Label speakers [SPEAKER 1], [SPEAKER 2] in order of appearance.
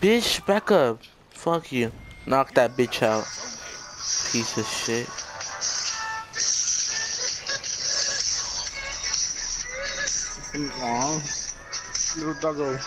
[SPEAKER 1] Bitch, back up. Fuck you. Knock that bitch out. Piece of shit.
[SPEAKER 2] Aww. Little doggo.